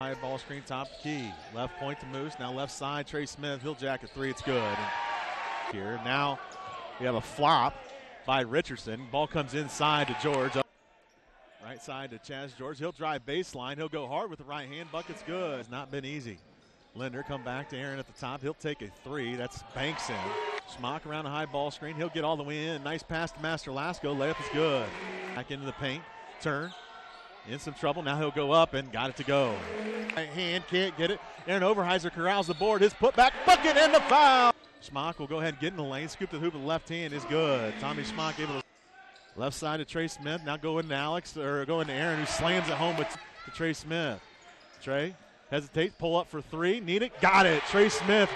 High ball screen, top key. Left point to Moose. Now left side, Trey Smith. He'll jack a three. It's good. And here now we have a flop by Richardson. Ball comes inside to George. Right side to Chaz George. He'll drive baseline. He'll go hard with the right hand. Bucket's good. It's not been easy. Linder come back to Aaron at the top. He'll take a three. That's Banks in. Schmock around a high ball screen. He'll get all the way in. Nice pass to Master Lasco. Layup is good. Back into the paint. Turn. In some trouble. Now he'll go up and got it to go. Right hand can't get it. Aaron Overheiser corrals the board. His putback bucket and the foul. Schmock will go ahead and get in the lane. Scoop the hoop with the left hand is good. Tommy Schmock able to left side to Trey Smith. Now going to Alex or going to Aaron who slams it home with to Trey Smith. Trey hesitates, pull up for three. Need it, got it. Trey Smith